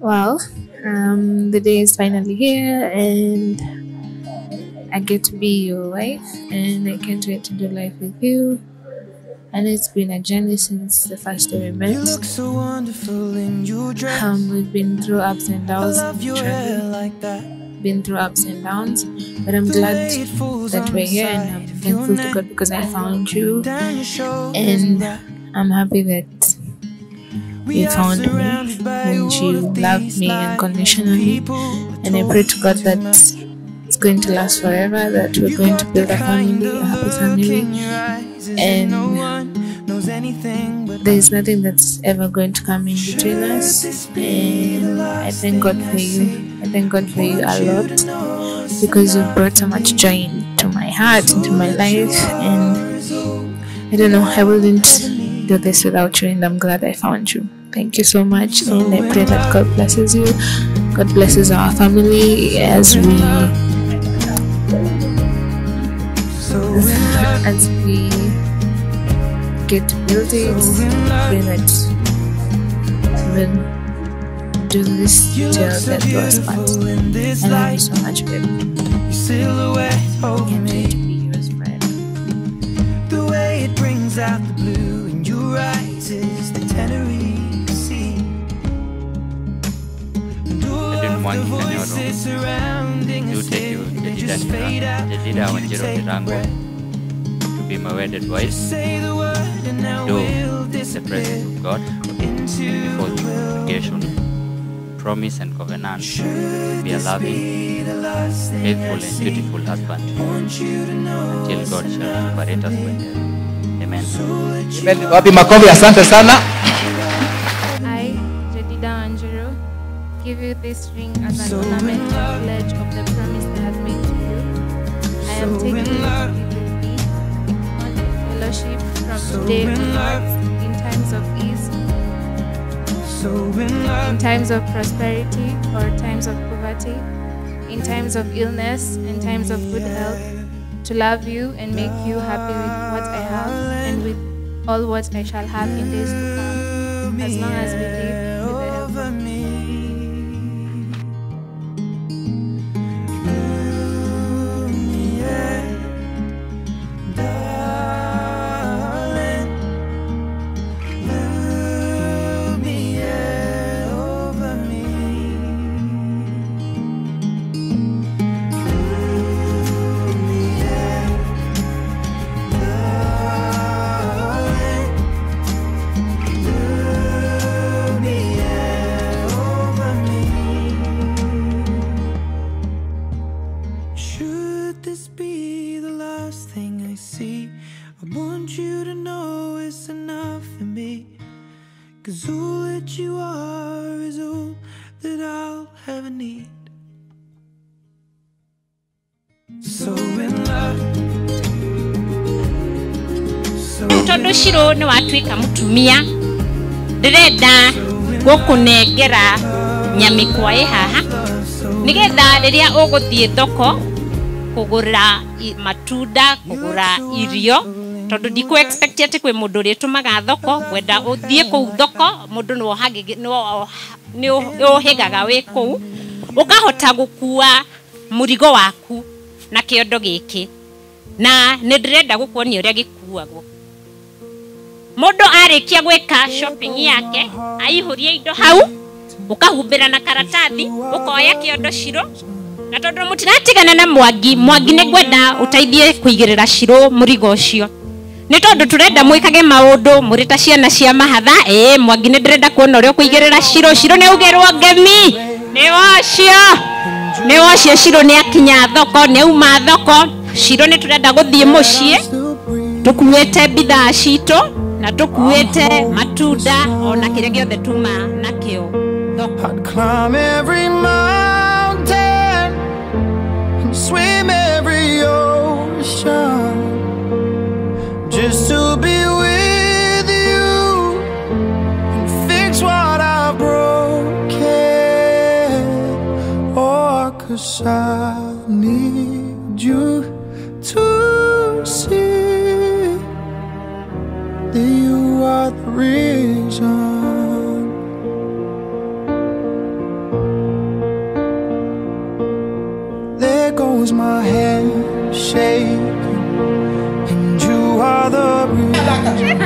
Well, um, the day is finally here, and I get to be your wife, and I can't wait to do life with you. And it's been a journey since the first day we You met. look so wonderful in your dress. Um, we've been through ups and I downs, love your hair like that. been through ups and downs, but I'm glad way it falls that we're here, and I'm thankful to. God because I found you, Down your shoulders and. I'm happy that you found me and you loved me unconditionally. And I pray to God that it's going to last forever, that we're going to build a family, a happy family. and no one knows anything but There's nothing that's ever going to come in between us. And I thank God for you. I thank God for you a lot because you've brought so much joy into my heart, into my life. And I don't know, I wouldn't do this without you. And I'm glad I found you. Thank you so much. Oh, and I pray that God blesses you. God blesses our family as we oh, love. as we get to build it, pray that we'll do this You till look so that us part. beautiful in this I love you light. so much, babe. Your silhouette over Can't to me. be yours forever. The way it brings out the blue in your eyes is the Tenerife mwangi Kanyororo, Lute Jedida Wanjiro Tirango, to be my wedded wife, do. the presence of God, before the congregation, promise and covenant. To be a loving, faithful and dutiful husband. Until God shall separate us by death. Amen. Wapi makofi, asante sana. Ai, Jedida Wanjiro. Give you this ring as an So in ornament pledge of the promise I have made to you. I am So taking in you to with me on fellowship from So today in onwards in times of ease, So in in times of prosperity or times of poverty, in times of illness and times of good health, to love you and make you happy with what I have and with all what I shall have in days to come, as long as we live this be the last thing I see? I want you to know it's enough for me. Cause all that you are is all that I'll ever need. So in love. tondu ciro ni watuika mutumia ndirenda gukunengera nyamikwa i haha nigetha riria uguthie thoko kugura matunda kugura irio tondu ndiku expect ati kwi mundu ri tumaga thoko gwenda uthie kuu thoko mundu ni uhigaga wi kuu ukahota gukua murigo waku na kiondo giki na nä ndä renda gå kuonia å rä a gä kuagwo må ndå arä kia gwä ka yake aihå rie indo hau å kahumbä ra na karatathi å koya kä ondo na tondå må tiratigana na mwangi mwangi nä ngwenda å teithie kå igä rä ra cirå må rigo å cio nä tondå tå renda mwä kage maå ndå må rä ta ciana cia mahatha ä mwangi nä ndä renda kuona å rä a å kå igä rä ra cirå cirå nä augä rwo ngemi. Nä wocio nä wocio cirå nä akinya thoko nä auma thoko. Cirå nä tå renda gå thiä må ciä tå kuä te bidhaa citå na tå kuä te matunda ona kä rä a gä othe tuma nakä thoko Cause I need you to see that you are the reason. There goes my hand shaking, and you are the reason.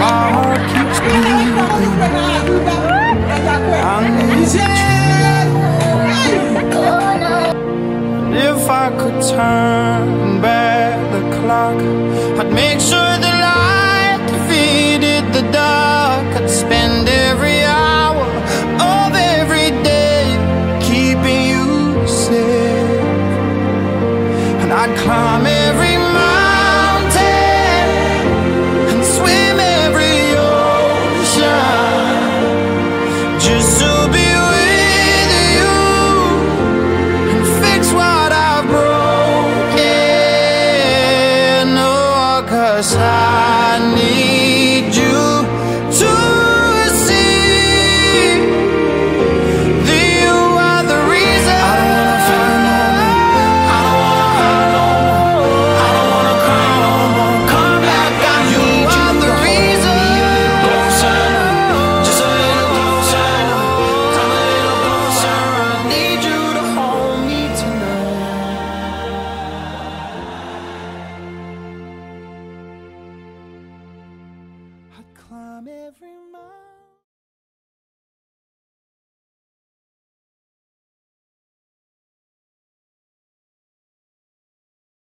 my heart keeps beating. I need you. If I could turn back the clock, I'd make sure the light defeated the dark. I'd spend every hour of every day keeping you safe, and I'd climb. climb every